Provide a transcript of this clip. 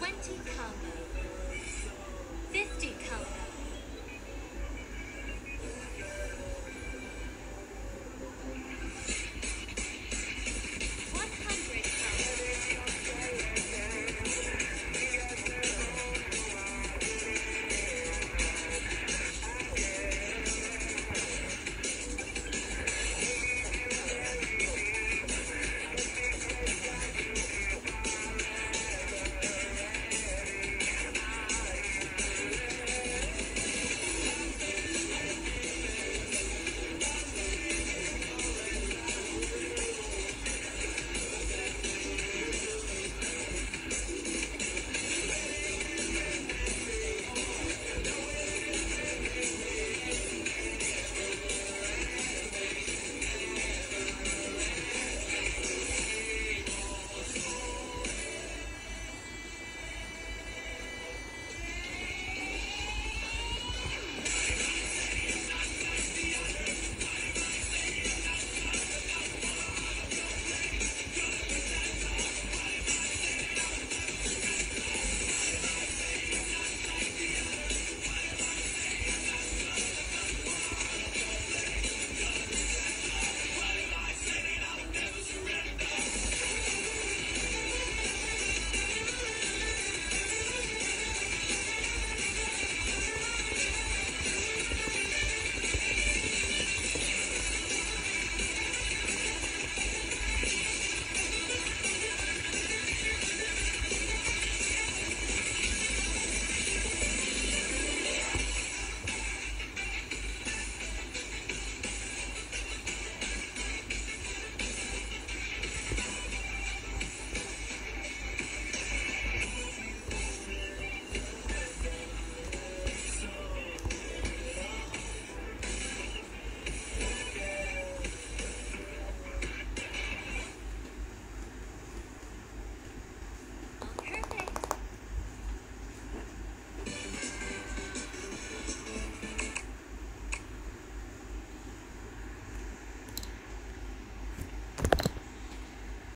20 combo. 50 combo.